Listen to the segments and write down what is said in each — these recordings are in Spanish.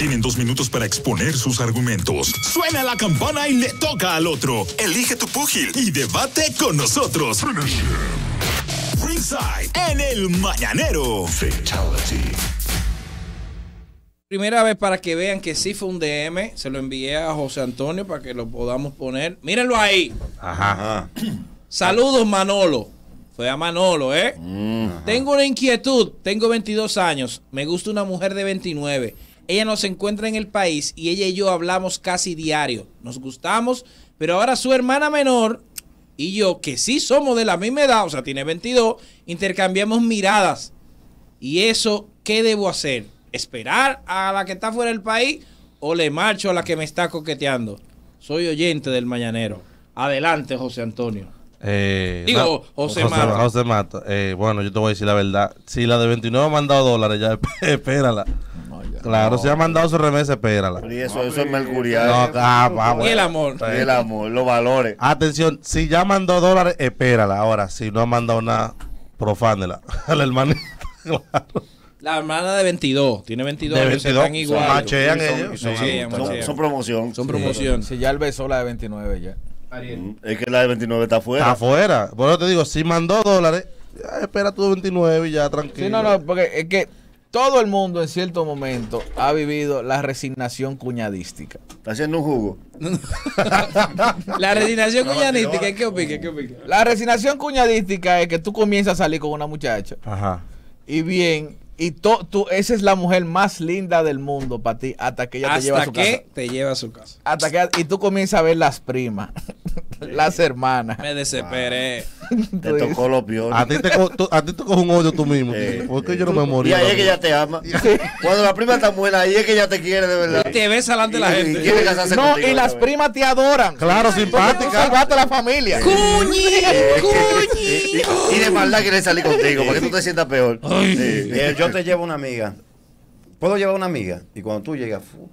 Tienen dos minutos para exponer sus argumentos. Suena la campana y le toca al otro. Elige tu púgil y debate con nosotros. Ringside en el Mañanero. Primera vez para que vean que sí fue un DM. Se lo envié a José Antonio para que lo podamos poner. Mírenlo ahí. Ajá. Saludos, Manolo. Fue a Manolo, ¿eh? Mm. Tengo una inquietud. Tengo 22 años. Me gusta una mujer de 29. Ella no se encuentra en el país y ella y yo hablamos casi diario. Nos gustamos, pero ahora su hermana menor y yo, que sí somos de la misma edad, o sea, tiene 22, intercambiamos miradas. ¿Y eso qué debo hacer? ¿Esperar a la que está fuera del país o le marcho a la que me está coqueteando? Soy oyente del mañanero. Adelante, José Antonio. Eh, Digo, no, José Mato. José Mato. Eh, bueno, yo te voy a decir la verdad. Si la de 29 ha mandado dólares, ya espérala. Claro, si ha mandado su remesa, espérala. Y eso, eso es mercurial. No, ah, Y el amor. Y el amor, los valores. Atención, si ya mandó dólares, espérala. Ahora, si no ha mandado nada, profánela. El hermanito. Claro. La hermana de 22. Tiene 22. De años, 22, Están igual. machean Son- ellos. son- Sí, son- machean. son promoción. Son promoción. Si ya él besó la de 29 ya. Es que la de 29 está afuera. Está afuera. Bueno, te digo, si mandó dólares, ya espera tu 29 y ya tranquilo. Sí, no, no, porque es que todo el mundo en cierto momento ha vivido la resignación cuñadística. Está haciendo un jugo. La resignación cuñanística, ¿qué opina? ¿Qué opina? La resignación cuñadística es que tú comienzas a salir con una muchacha Ajá. y bien, y to- tú, esa es la mujer más linda del mundo para ti hasta que ella te lleva a Hasta su que casa. te lleva a su casa. Hasta que, y tú comienzas a ver las primas, las hermanas. Me desesperé. Te Tú dices, tocó los piones. A ti te, tú- a ti te coge un odio tú mismo. Eh, ¿Por qué yo no me Y morí? ahí es que ella te ama. Cuando la prima está buena, ahí es que ella te quiere de verdad. Te ves delante de la Y- y gente. quiere casarse No, contigo y las primas te adoran. Claro, Porque simpática. salvaste la familia. ¡Cuñi! Y, ¡Cuñi! y de maldad quiere salir contigo, para que tú te sientas peor. Sí. Yo te llevo una amiga. ¿Puedo llevar una amiga? Y cuando tú llegas, fu,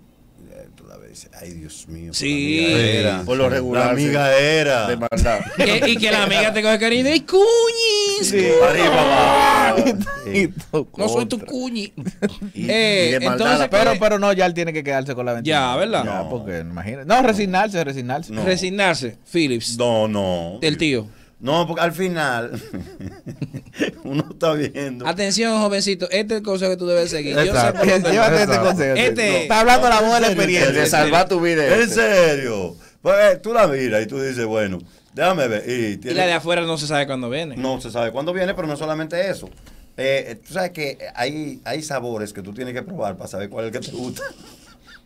tú la ves y dices, ay Dios mío. Sí. la amiga era. Por lo regular. La amiga era. De maldad. Y que la amiga te coge cariño. ¡Ay, cuñis! Arriba. Y tú No soy tu cuñi. Y- Eh, y de maldad entonces, Pero, pero no, ya él tiene que quedarse con la ventana. Ya, ¿verdad? Ya, No. porque imagínate. No, resignarse, resignarse. No. Resignarse. Phillips. No, no. Del tío. No, porque al final uno está viendo. Atención, jovencito. Este es el consejo que tú debes seguir. Yo sé por dónde Llévate va. este consejo. Este- Está hablando la voz de la El de experiencia. salvar tu vida. En este. serio. Pues eh, tú la miras y tú dices, bueno, déjame ver. Y, la de afuera no se sabe cuándo viene. No se sabe cuándo viene, pero no solamente eso. Eh, eh, tú sabes que hay, hay sabores que tú tienes que probar para saber cuál es el que te gusta.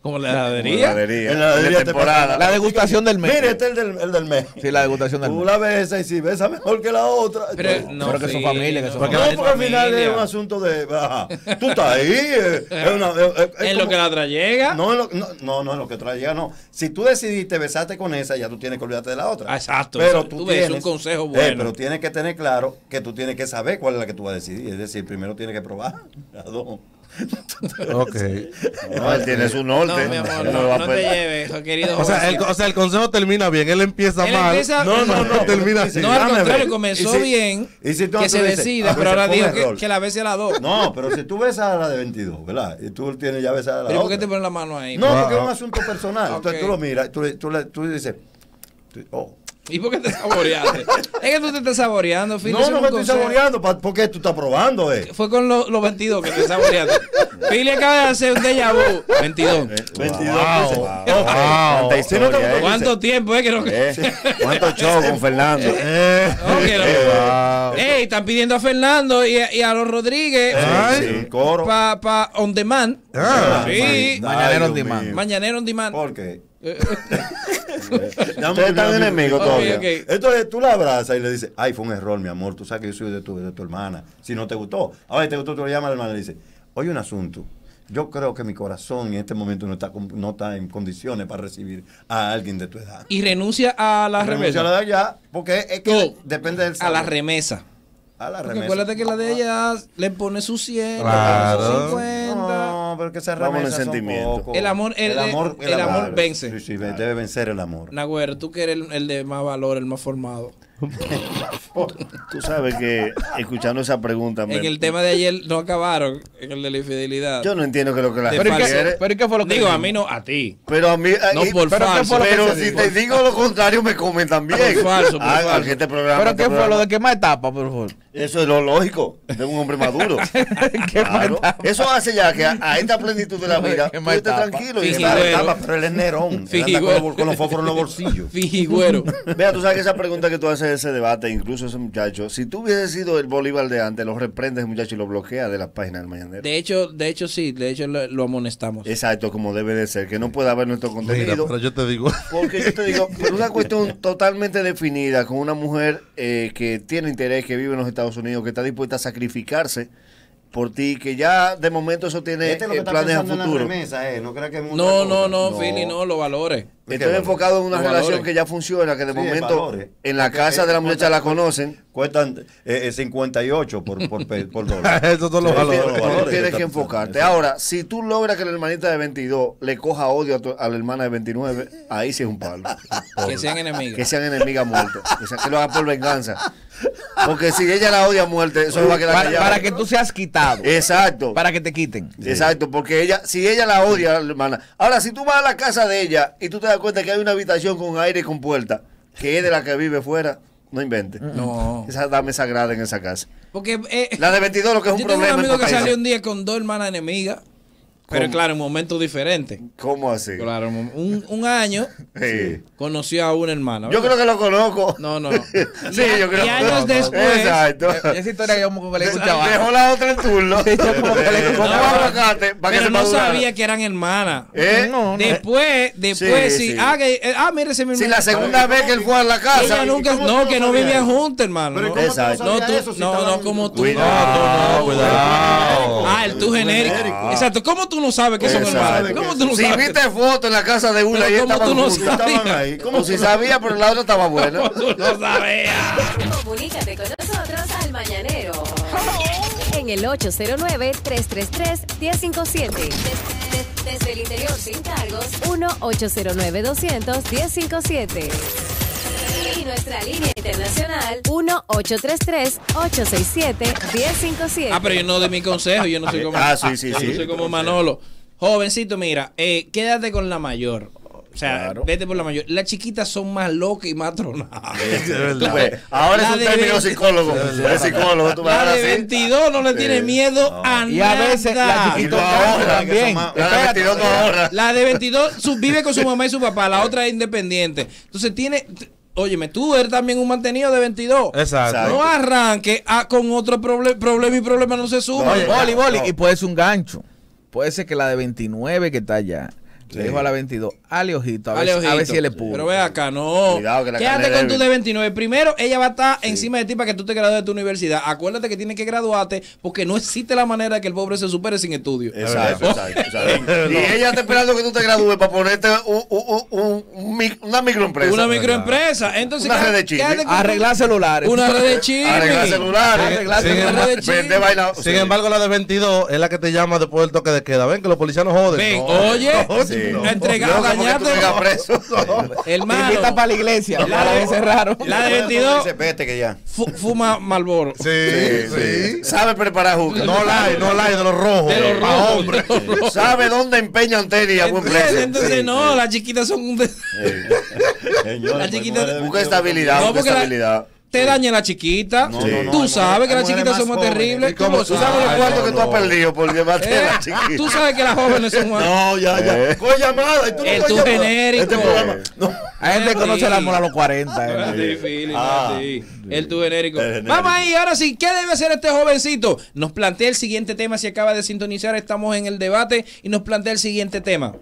Como la heladería. La heladería de te temporada. La degustación del mes. Mire, este es el del, el del mes. Sí, la degustación del Tú mes. la besas y si besa mejor que la otra. Pero, no, Pero que son sí, familia, que son no, familia. porque al final es un asunto de. ajá, tú estás ahí. eh, es una, es- es En lo que la otra llega. No, en lo- no, no, no, en lo que trae llega, no. Si tú decidiste besarte con esa, ya tú tienes que olvidarte de la otra. Ah, exacto, Pero eso- tú, tú ves, tienes, un consejo eh, bueno. pero tienes que tener claro que tú tienes que saber cuál es la que tú vas a decidir. Es decir, primero tienes que probar las dos. Ok. No, él tiene su norte. No, mi amor, no, no te lleves, querido. O sea, el, o sea, el consejo termina bien. Él empieza Él mal. empieza- no, no, no, termina así. No, al contrario, comenzó Y si- bien. y si tú que se dices, decida, pero ahora dijo que, que la bese a las dos. No, pero si tú besas a la de 22, ¿verdad? Y tú tienes ya besada a la ¿Pero por qué otra. te pones la mano ahí? No, porque Ah, es un ah. asunto personal. Entonces tú lo miras, tú, tú, le- tú dices, oh. ¿Y por qué te saboreaste? es que tú te estás saboreando, Philly. no, no me estoy saboreando, porque tú estás probando, eh. Fue con los, los 22 que te saboreaste. Philly acaba de hacer un déjà vu. 22. 22 Wow. dice, Wow. Si no te historia, eh. ¿Cuánto tiempo es que no.? Eh, ¿Cuántos shows con Fernando? Eh, Ok, no. wow. Ey, están pidiendo a Fernando y a, y a los Rodríguez Ay. Sí, coro. para pa on demand. Ah, sí. Mañanero on demand. mío. Mañanero on demand. ¿Por qué? Ustedes están enemigos. Entonces tú la abrazas y le dices, ay, fue un error, mi amor. Tú sabes que yo soy de tu, de tu hermana. Si no te gustó, ahora te gustó, tú le llamas a la hermana y le dices, oye, un asunto. Yo creo que mi corazón en este momento no está, no está en condiciones para recibir a alguien de tu edad. Y renuncia a la Renuncia a la remesa. de allá, porque es que No, depende del A la remesa. A la Porque remesa. acuérdate que la de ella le pone su 100, Claro. su 50. No, pero que esa Vamos en remesa son sentimiento. poco. El amor- el- el amor vence. Sí, sí, debe vencer el amor. Nagüero, tú que eres el, el de más valor, el más formado. Tú sabes que escuchando esa pregunta, me- En el tema de ayer no acabaron, en el de la infidelidad. yo no entiendo qué es lo que la gente ¿Pero y qué, quiere. pero qué fue lo que Digo, dijo? a mí no, a ti. Pero a mí. No y- por pero ¿qué falso. que pero si te digo lo contrario, me comen también. Por falso, por Ah, falso. que este programa, ¿Pero este qué fue lo de qué más etapa, por favor? Eso es lo lógico de un hombre maduro. ¿Qué más Claro. etapa? Eso hace ya que a, a esta plenitud de la vida, ¿Qué tú más estés etapa? tranquilo. y güero. Etapa, pero él es Nerón. Él anda Fijigüero. con, los- con los fósforos en los bolsillos. Fijigüero. Vea, tú sabes que esa pregunta que tú haces, ese debate, incluso ese muchacho, si tú hubieses sido el Bolívar de antes, lo reprendes, muchacho, y lo bloquea de las páginas del Mañanero. De hecho, de hecho sí, de hecho lo, lo amonestamos. Exacto, como debe de ser, que no pueda haber nuestro Mira, contenido. pero yo te digo. Porque yo te digo, por una cuestión totalmente definida, con una mujer eh, que tiene interés, que vive en los Estados Unidos, que está dispuesta a sacrificarse por ti, que ya de momento eso tiene Este es lo que eh, planes a la futuro. remesa, eh. No que es No, no, no, No. Philly, no, lo valores. ¿De qué Estoy valores? enfocado en una Los relación valores. que ya funciona, que de Sí, momento en la casa eh, de la muchacha la conocen. Cuestan eh, eh, 58 por, por, por dólar. Esos son los valores. Tú valores tienes que enfocarte. Exacto. Ahora, si tú logras que la hermanita de 22 le coja odio a, tu- a la hermana de 29, ahí sí es un palo. Que sean enemigos. Que sean enemigas muertas. Que, sea- que lo haga por venganza. Porque si ella la odia a muerte, eso va a quedar Para, callado. para que tú seas quitado. Exacto. Para que te quiten. Exacto, porque ella, si ella la odia, la hermana. Ahora, si tú vas a la casa de ella y tú te das cuenta que hay una habitación con aire y con puerta, que es de la que vive fuera, no inventes. No. Esa dame sagrada en esa casa. Porque eh, La de 22 lo que es un yo tengo un problema. amigo en que salió un día con dos hermanas enemigas. Pero ¿Cómo? claro, en momentos diferentes. ¿Cómo así? Claro, un, un año Sí. conoció a una hermana. Yo creo que lo conozco. No, no, no. sí, Y yo creo y años no, no. después- Exacto. Esa historia yo como que le escuchaba. Dejó la otra en turno. yo como que le- No, aguacate, para que Pero se no madurara. sabía que eran hermanas. ¿Eh? No, no. Después, después, Sí, sí. sí. Ah, que, eh, ah, mire, ese mi Si la segunda vez que él fue a la casa. Ella nunca, no, tú que no no vivían juntos, hermano. Pero No, ¿cómo tú Exacto. no, tú, no, no, como tú. Cuidado, no, cuidado. Ah, el tu genérico. Exacto. ¿Cómo tú no sabes que son Exacto. hermanos? ¿Cómo tú no Si sabes? viste fotos en la casa de una y ¿cómo estaban tú no? Estaban ahí. Como si sabía, pero la otra estaba buena. ¿Cómo tú no sabías? Comunícate con nosotros al Mañanero. En el 809-333-1057. Des- des- Desde el interior sin cargos, 1-809-200-1057. Y nuestra línea internacional, 1-833-867-1057. Ah, pero yo no de mi consejo, yo no soy como, Ah, sí, sí, yo sí. no soy como Manolo. Jovencito, mira, eh, quédate con la mayor. O sea, vete por la mayor. Las chiquitas son más locas y más tronadas. Es. Tú ves, Ahora es La un de término veinte- psicólogo. Es psicólogo. Tú La de así. 22 no le tiene miedo a Y a veces la nada. Y chiquita no ahorra, también. más- La de 22 no ahorra. La de 22 su- vive con su mamá y su papá, la otra es independiente. Entonces tiene, óyeme, tú eres también un mantenido de 22. Exacto. No arranque a- con otro proble- problema y problema no se suma. Oye, boli, boli. no. Y puede ser un gancho. Puede ser que la de 29 que está allá, le dijo a la 22, ale ojito, a ver, Dale, si- a ver ojito. si él es puro. Pero ve acá, no. Cuidado, que la Quédate con tu de 29. Primero, ella va a estar encima de ti para que tú te gradúes de tu universidad. Acuérdate que tienes que graduarte porque no existe la manera de que el pobre se supere sin estudio. Exacto, exacto, exacto. Y ella está esperando que tú te gradúes para ponerte un- un- un- un mic- una microempresa. Una microempresa. Entonces, Una red de chisme. quédate con tu- Arreglar celulares. Una red de chisme. Arreglar celulares. Arreglar Sin celulares. Vende. Sin embargo, la de 22 es la que te llama después del toque de queda. Ven que los policías no joden. Ven, No. oye, Sí. entregado, Loco, porque tú dañarte. vengas preso. Te Hermano, invita para la iglesia. La La de- de cerraron. la de 22 Dice, vete que ya. fu- fuma Malboro. Sí, sí. Sabe preparar juca. No like, no like de los rojos. De los rojos, hombre. de los rojos. Sabe dónde empeñan tenis a buen precio. Entonces, no, las chiquitas son un... La chiquita- pues, Busca estabilidad, No, busca la- estabilidad. Te daña la chiquita. No, no, no, tú sabes que las chiquitas son más mujeres más terribles. jóvenes. Tú ¿Cómo lo tú sabes los cuartos que tú has perdido por llevarte Eh, a la chiquita? Tú sabes que las jóvenes son más... No, ya, ya. Eh. Coge llamada. y tú no El llamada. genérico. Este programa. No. Hay gente conoce el amor a los 40. eh. Sí, Philly, Ah. sí. El tu genérico. El genérico. Vamos ahí, ahora sí, ¿qué debe hacer este jovencito? Nos plantea el siguiente tema, si acaba de sintonizar, estamos en el debate y nos plantea el siguiente tema.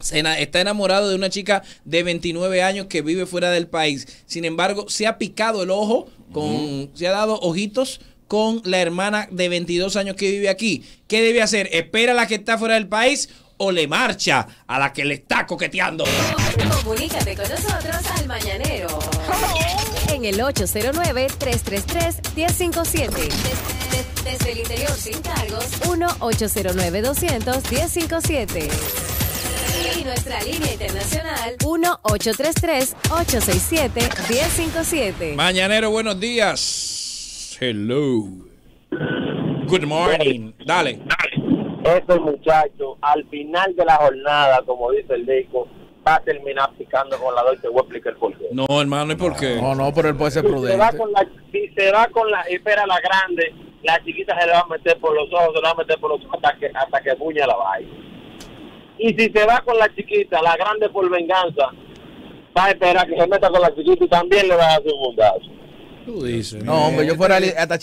Está enamorado de una chica de 29 años que vive fuera del país. Sin embargo, se ha picado el ojo, con, se ha dado ojitos con la hermana de 22 años que vive aquí. ¿Qué debe hacer? ¿Espera a la que está fuera del país o le marcha a la que le está coqueteando? Comunícate con nosotros al Mañanero. En el 809-333-1057. Des- des- Desde el interior sin cargos, 1-809-200-1057. Nuestra línea internacional 1-833-867-1057. Mañanero, buenos días. Hello. Good morning. Dale. Ese muchacho, al final de la jornada, como dice el disco, va a terminar picando con la dos y te voy a explicar por qué. No, hermano, ¿y por qué? No, no, pero él puede ser Si se va prudente. con la, si se va con la, espera la grande, la chiquita se le va a meter por los ojos, se le va a meter por los ojos hasta que, hasta que puña la vaina. Y si se va con la chiquita, la grande por venganza, va a esperar que se meta con la chiquita y también le va a hacer un mundazo. Tú dices. No, hombre, yo fuera li- hasta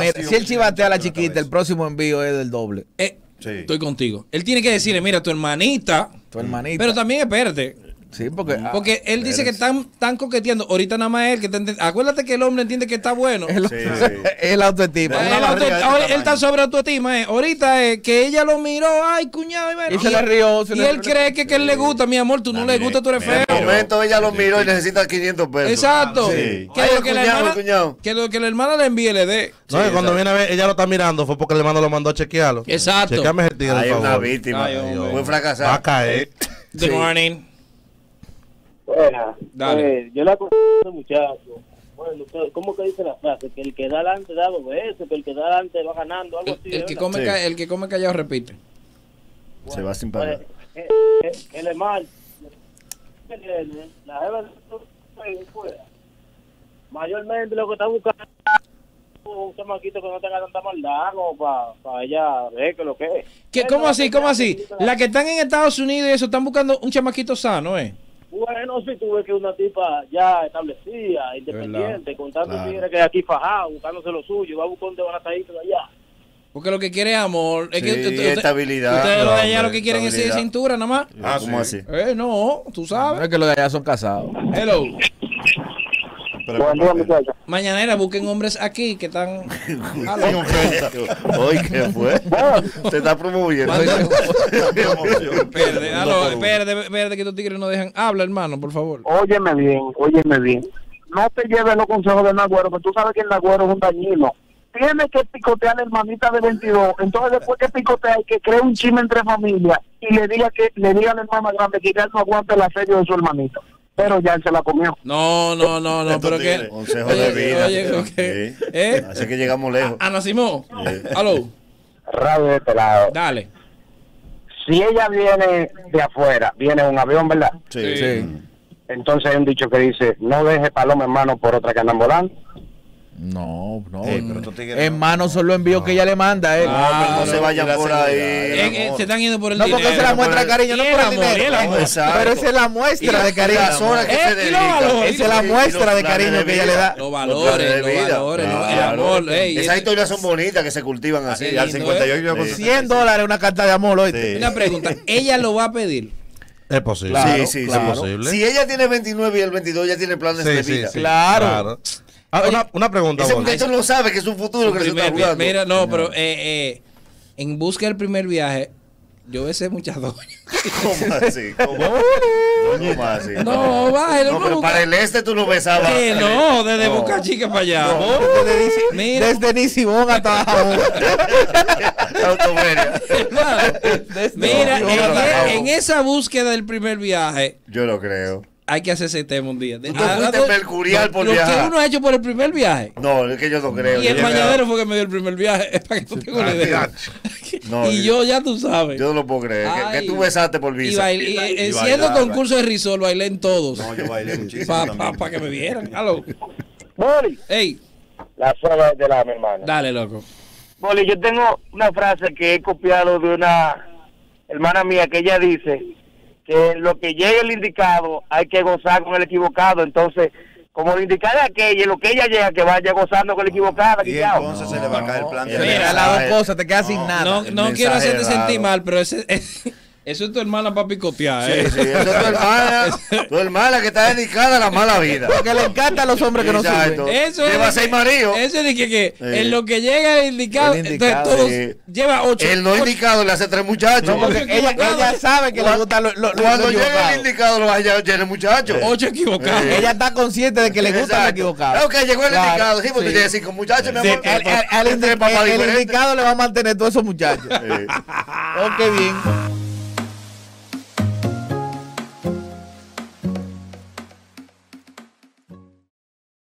Mira, si él chivatea a la chiquita, el próximo envío es del doble. Eh, Sí. Estoy contigo. Él tiene que decirle, mira, tu hermanita. Tu hermanita. Pero también espérate. Sí, porque. ah, Porque él dice que están, están coqueteando. Ahorita nada más él que enten- Acuérdate que el hombre entiende que está bueno. es, lo- Sí, autoestima. Auto- este ahora él está sobre autoestima. eh. Ahorita es que ella lo miró, ay, cuñado. Y, bueno, Y se le rió, se y le él rió. cree que, que él le gusta, mi amor. Tú no le gusta, tú eres feo. En un momento ella lo miró y necesita 500 pesos. Exacto. Sí. Que, Ay, lo el que, la hermana, el cuñado. que lo que la hermana le envíe le dé. No, y cuando viene a ver, ella lo está mirando, fue porque el hermano lo mandó a chequearlo. Exacto. Chequeame ese tigre, Hay una víctima. Hombre. Fue Va a caer. Good morning. Buena. Dale. Pues, yo la conozco muchacho. Bueno, ¿cómo que dice la frase? Que el que da adelante da dos veces, que el que da adelante va ganando, algo así. El, el que come Sí. ca- el que come callado repite. Se va sin Pues, pagar. eh, eh, el hermano, la jeva de fuera. Mayormente lo que está buscando es un chamaquito que no tenga tanta maldad como para ella ver que lo que es. ¿Qué, ¿Cómo así? ¿Cómo así? La que están en Estados Unidos y eso están buscando un chamaquito sano, ¿eh? Bueno, si tú ves que una tipa ya establecida, independiente, con tantos Claro. tigres que aquí fajado, buscándose lo suyo, va a buscar un desbaratadito de allá. Porque lo que quiere es amor. Es que Sí, usted- usted- estabilidad. Ustedes lo de allá hombre, lo que quieren es cintura nada más. Ah, ¿Cómo sí. así? Eh, no, tú No sabes. es que los de allá son casados. Hello. Pero Buen día, muchachos. Mañanera busquen hombres aquí que están. Oye, ¿qué fue? Te está promoviendo. Qué emoción. Espérate, aló, espérate, espérate que estos tigres no dejan. Habla, hermano, por favor. Óyeme bien, óyeme bien. No te lleves los consejos del Nagüero, que tú sabes que el Nagüero es un dañino. Tiene que picotear a la hermanita de 22. Entonces, después que picotea, y que cree un chisme entre familias y le diga que le diga a la hermana grande que ya no aguanta el asedio de su hermanito. Pero ya él se la comió. No, no, no, no, pero que. Consejo Oye, de vida. Oye, ok. Sí. ¿Eh? Así que llegamos lejos. Ana Simón. Aló, Radio de este lado. dale. Si ella viene de afuera, viene en un avión, ¿verdad? Sí. Sí. Entonces hay un dicho que dice, no deje paloma en mano por otra que andan volando. No, no. Eh, pero estos tigres en no. mano son los envíos que ella le manda a él. Ah, No se vayan por seguridad, ahí. Eh, eh, se están yendo por el no, dinero. porque esa es la muestra de cariño, no por el dinero. amor. Exacto. Pero esa es la muestra de cariño. Eh, se. Esa es la Y muestra de cariño que ella le da. Los valores, de los valores, ¿no? el amor. Esas historias son bonitas que se cultivan así. Al lindo, 58 yo con 100 dólares una carta de amor, oíste. Una pregunta, ¿ella lo va a pedir? Es posible. Claro, sí, sí, claro. Es posible. Si ella tiene 29 y el 22 ya tiene planes de Sí, sí, vida. Claro. Ah, una, una pregunta, Ese muchacho no sabe que es un futuro que se está Primer- jugando. mira, no, pero eh, eh, en busca del primer viaje, yo besé muchas doñas. ¿Cómo así? ¿Cómo, ¿Cómo así? No, bájalo, No, no, pero busca- para el este tú no besabas. Que no, desde No. Boca Chica para allá. Desde, Nisi- Mira. desde Nisibón hasta Desde Mira, en, e- en esa búsqueda del primer viaje, Yo lo creo. Hay que hacer ese tema un día. Tú te fuiste mercurial por lo viajar. que uno ha hecho por el primer viaje. No, es que yo no creo. Y el no creo. mañanero fue que me dio el primer viaje. Es para que tú tengas una idea. No, y yo, ya tú sabes. Yo no lo puedo creer. Que, Ay. que tú besaste por Y, visa. y- y- Y siendo concurso de risol, bailé en todos. No, yo bailé muchísimo Para también. que me vieran. Aló. Boli, Ey, la suegra de la mi hermana. dale, loco. Boli, yo tengo una frase que he copiado de una hermana mía que ella dice que lo que llegue el indicado hay que gozar con el equivocado. Entonces, como el indicado es aquella, lo que ella llega que vaya gozando con el equivocado. Y entonces se le va a caer el plan de Mira, Mira, las dos cosas, te quedas sin nada. No, no quiero hacerte sentir mal, pero ese, eso es tu hermana para picotear. Sí, ¿eh? sí, esa es tu hermana, tu hermana que está dedicada a la mala vida. Porque le encantan los hombres que no Exacto. sirven. Eso es Lleva seis maridos. Eso es de que, que Sí. en lo que llega el indicado, El indicado, entonces todos sí. lleva ocho. El no ocho- indicado le hace tres muchachos. No, porque ella, ella sabe que le gustan los lo, Cuando llega el indicado lo va a llenar muchachos. Ocho equivocados. Sí. Ella está consciente de que le gustan los Exacto. equivocados. Ah, Ok, llegó el Claro, indicado. Sí, porque sí. tiene cinco muchachos, mi Sí, amor. el, el- indicado le va a mantener todos esos muchachos. Sí. Qué bien.